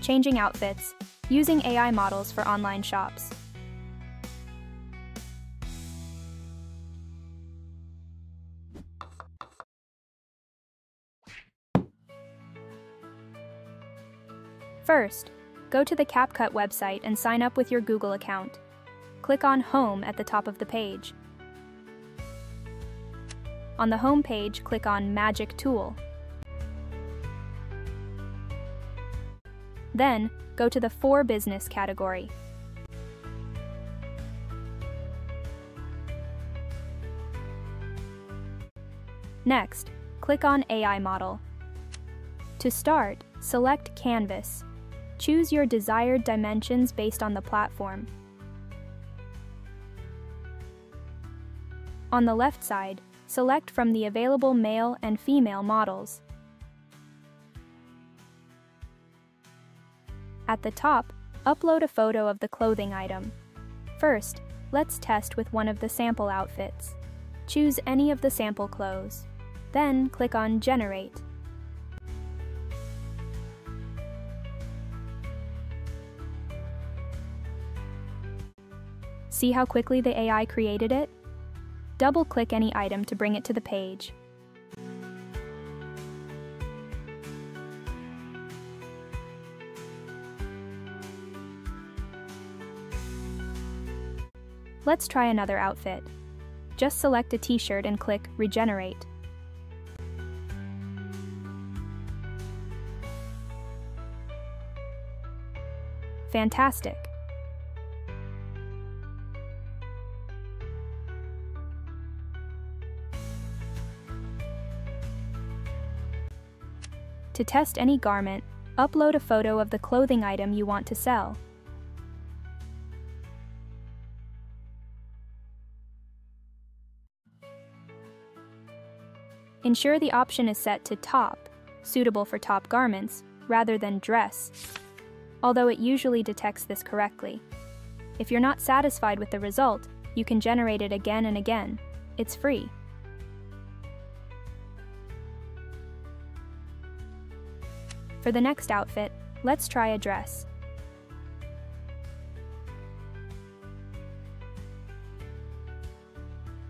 changing outfits, using AI models for online shops. First, go to the CapCut website and sign up with your Google account. Click on Home at the top of the page. On the home page, click on Magic Tool. Then, go to the For Business category. Next, click on AI Model. To start, select Canvas. Choose your desired dimensions based on the platform. On the left side, select from the available male and female models. At the top, upload a photo of the clothing item. First, let's test with one of the sample outfits. Choose any of the sample clothes. Then click on Generate. See how quickly the AI created it? Double-click any item to bring it to the page. Let's try another outfit. Just select a t-shirt and click Regenerate. Fantastic! To test any garment, upload a photo of the clothing item you want to sell. Ensure the option is set to top, suitable for top garments, rather than dress, although it usually detects this correctly. If you're not satisfied with the result, you can generate it again and again. It's free. For the next outfit, let's try a dress.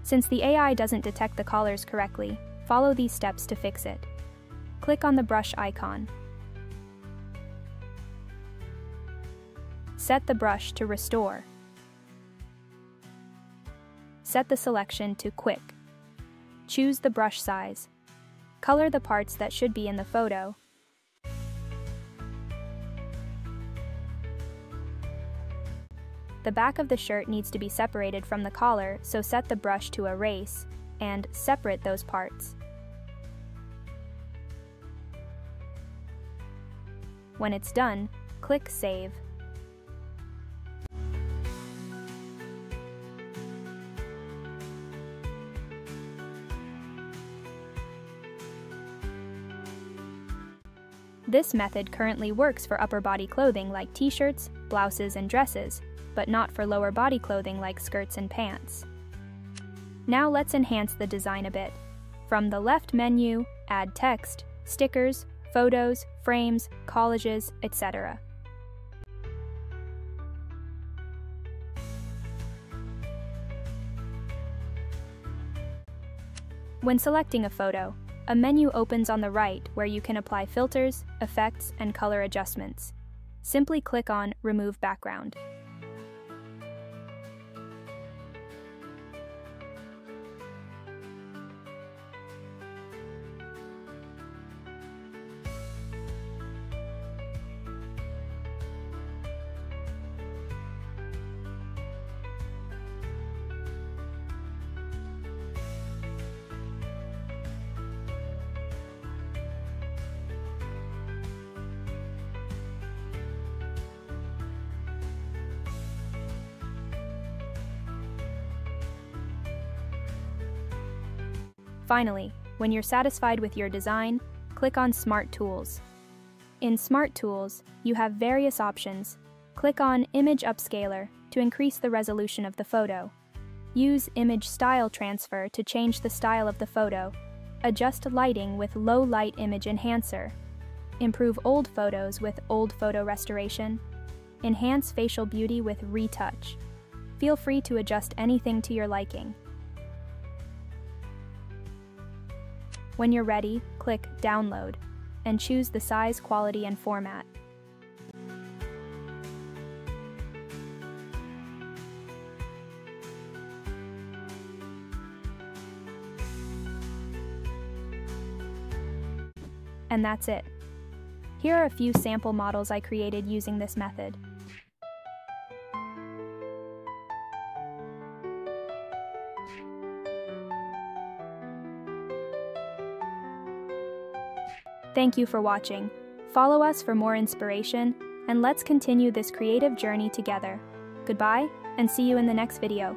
Since the AI doesn't detect the collars correctly, Follow these steps to fix it. Click on the brush icon. Set the brush to Restore. Set the selection to Quick. Choose the brush size. Color the parts that should be in the photo. The back of the shirt needs to be separated from the collar, so set the brush to Erase and separate those parts. When it's done, click Save. This method currently works for upper body clothing like t-shirts, blouses, and dresses, but not for lower body clothing like skirts and pants. Now let's enhance the design a bit. From the left menu, add text, stickers, photos, frames, collages, etc. When selecting a photo, a menu opens on the right where you can apply filters, effects, and color adjustments. Simply click on Remove Background. Finally, when you're satisfied with your design, click on Smart Tools. In Smart Tools, you have various options. Click on Image Upscaler to increase the resolution of the photo. Use Image Style Transfer to change the style of the photo. Adjust lighting with Low Light Image Enhancer. Improve old photos with Old Photo Restoration. Enhance facial beauty with Retouch. Feel free to adjust anything to your liking. When you're ready, click Download and choose the size, quality, and format. And that's it. Here are a few sample models I created using this method. Thank you for watching. Follow us for more inspiration, and let's continue this creative journey together. Goodbye, and see you in the next video.